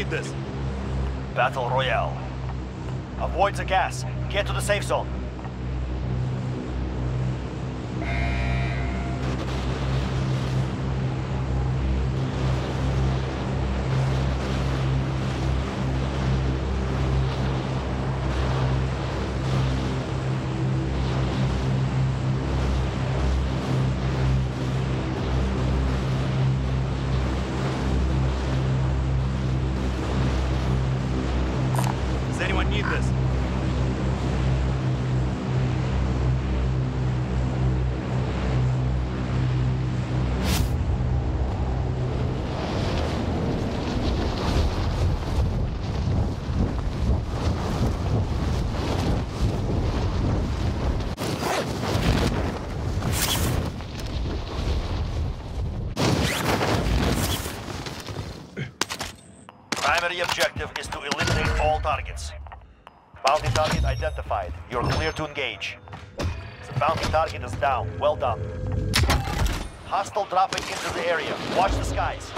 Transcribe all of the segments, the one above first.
Need this? Battle Royale. Avoid the gas. Get to the safe zone. Targets. Bounty target identified. You're clear to engage. The bounty target is down. Well done. Hostile dropping into the area. Watch the skies.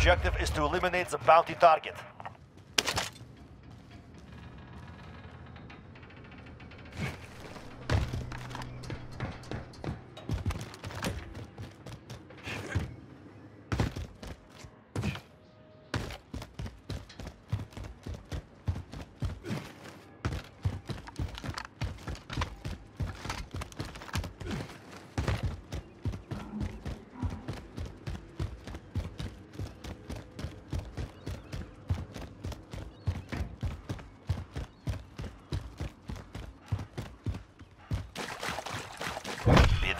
Objective is to eliminate the bounty target.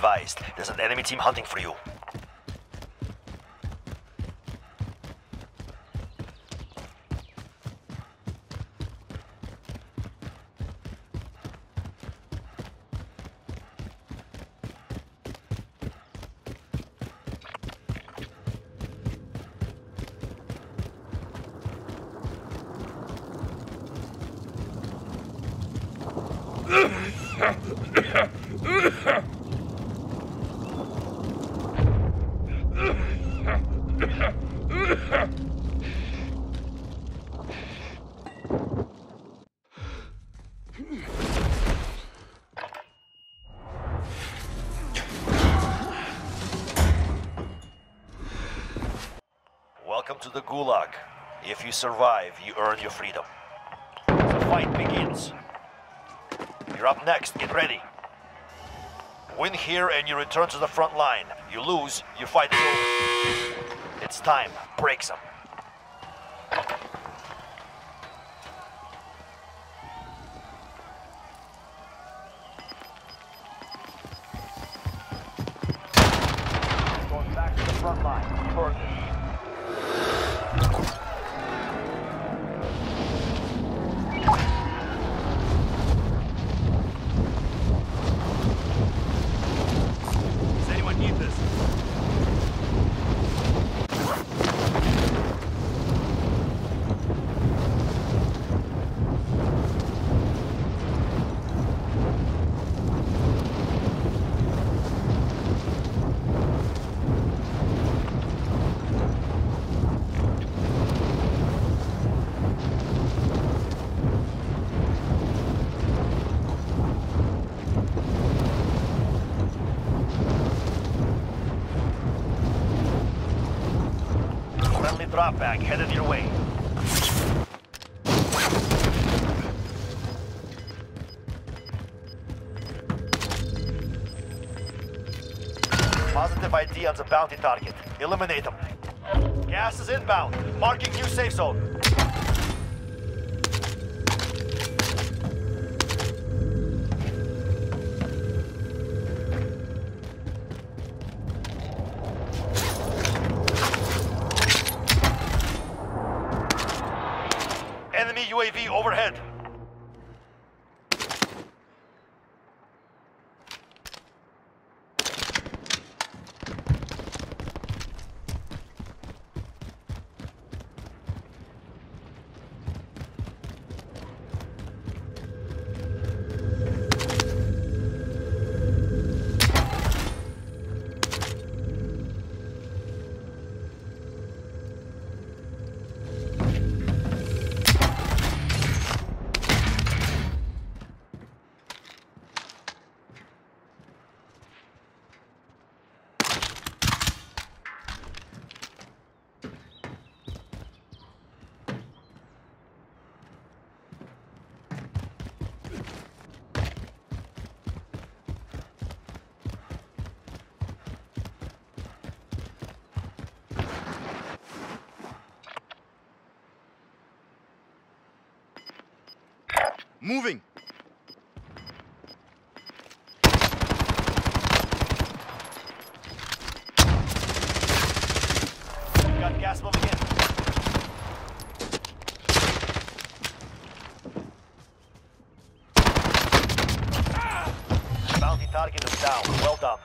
Advised, there's an enemy team hunting for you. Welcome to the Gulag. If you survive, you earn your freedom. The fight begins. You're up next. Get ready. Win here and you return to the front line. You lose, you fight over. It's time. Break some. Going back to the front line this. Does anyone need this? Friendly drop bag headed your way. Positive ID on the bounty target. Eliminate them. Gas is inbound. Marking new safe zone. UAV overhead. Moving! Got gas moving in. Bounty target is down. Well done.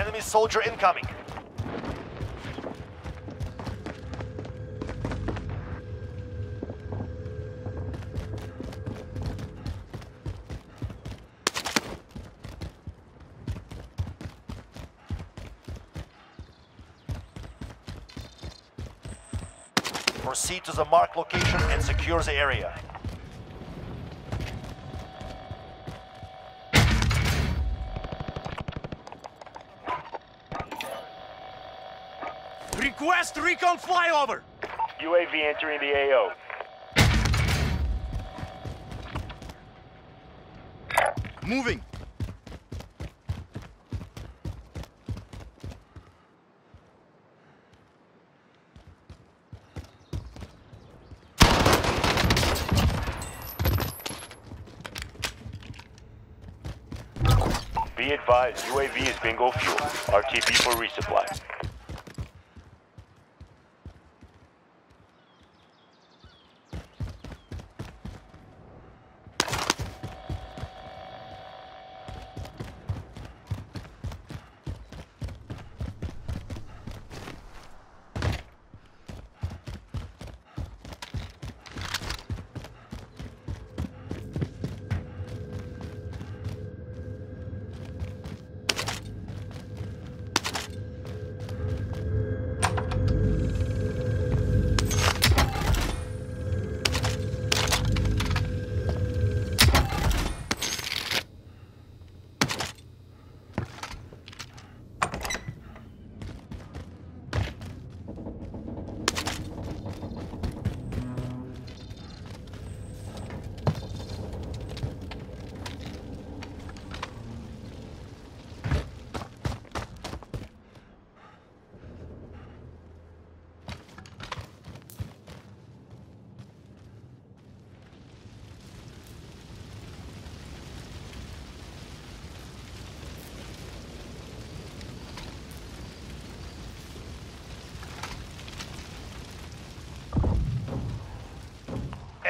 Enemy soldier incoming. Proceed to the marked location and secure the area. Request recon flyover! UAV entering the AO. Moving! Be advised, UAV is bingo fuel. RTB for resupply.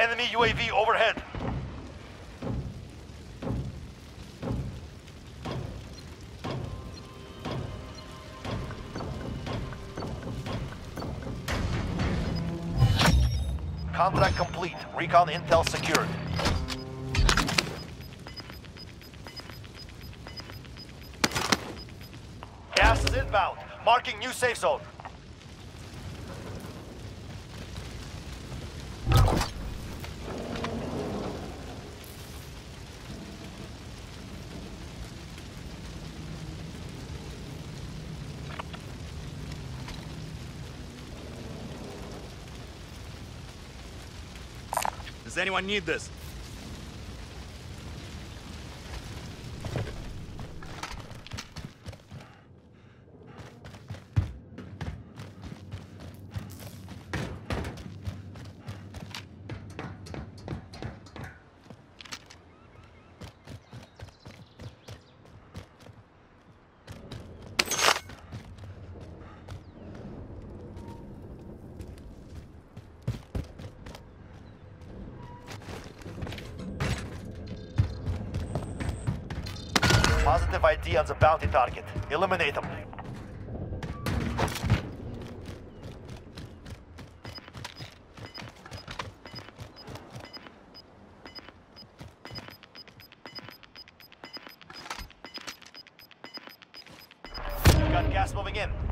Enemy UAV overhead. Contract complete. Recon intel secured. Gas is inbound. Marking new safe zone. Anyone need this? Positive ID on the bounty target. Eliminate them. Got gas moving in.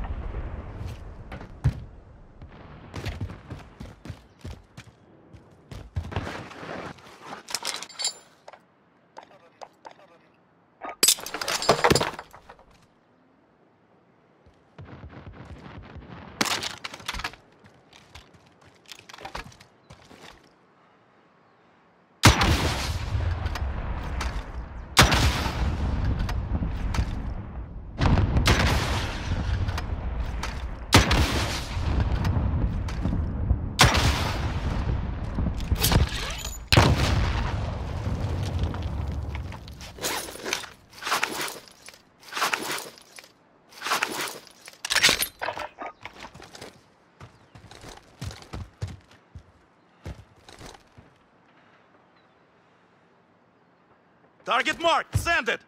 Target marked! Send it!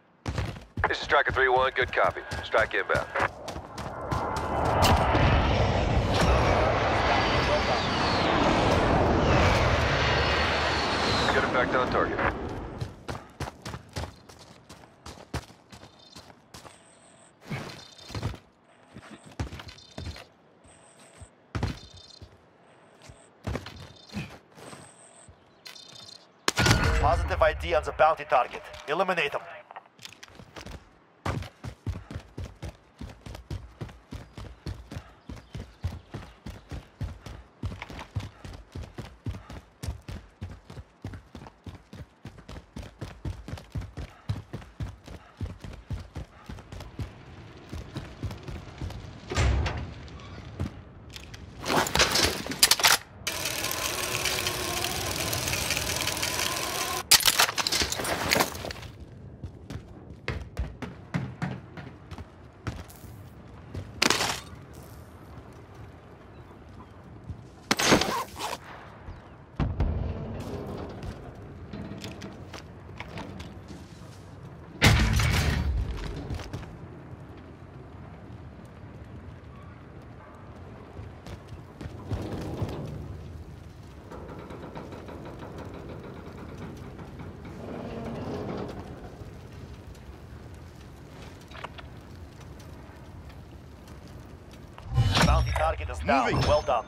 This is Striker 3-1, good copy. Strike inbound. Good effect on target. Positive ID on the bounty target. Eliminate them. Bounty target is Moving. Well done.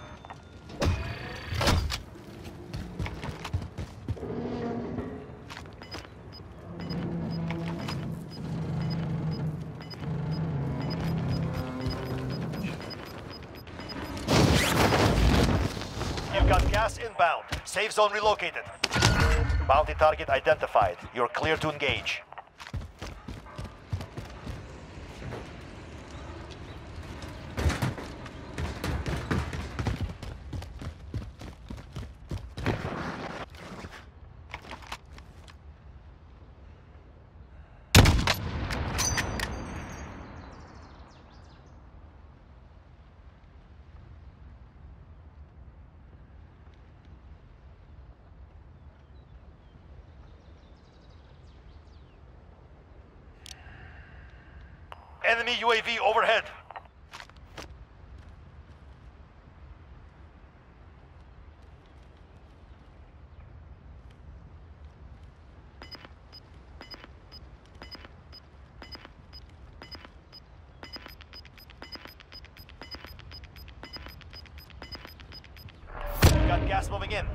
You've got gas inbound. Safe zone relocated. Bounty target identified. You're clear to engage. Enemy UAV overhead. Got gas moving in.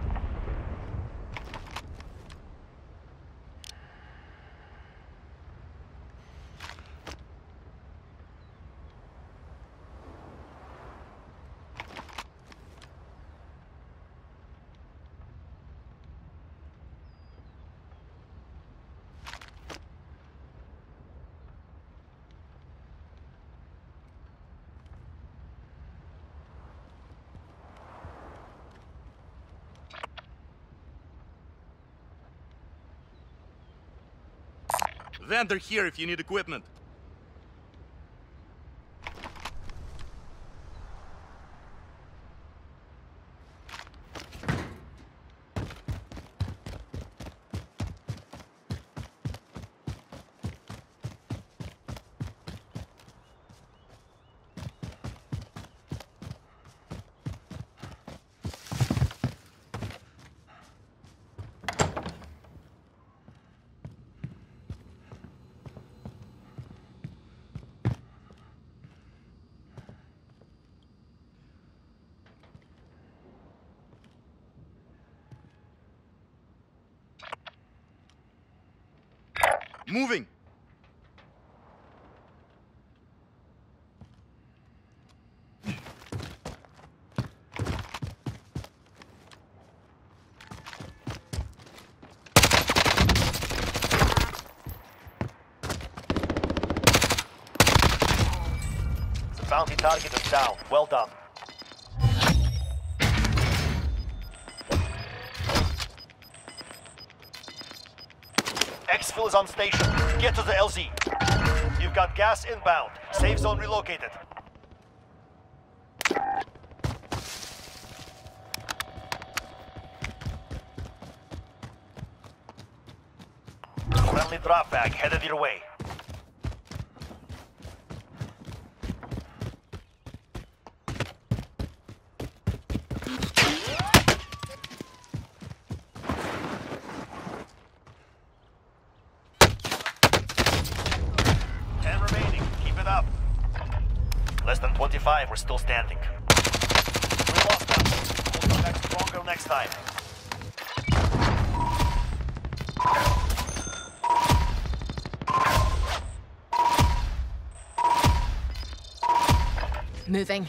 Vendor here if you need equipment. Moving. Bounty target is down. Well done. Exfil is on station. Get to the LZ. You've got gas inbound. Safe zone relocated. Friendly drop bag headed your way. Standing. We lost them. We'll back stronger next time. Moving.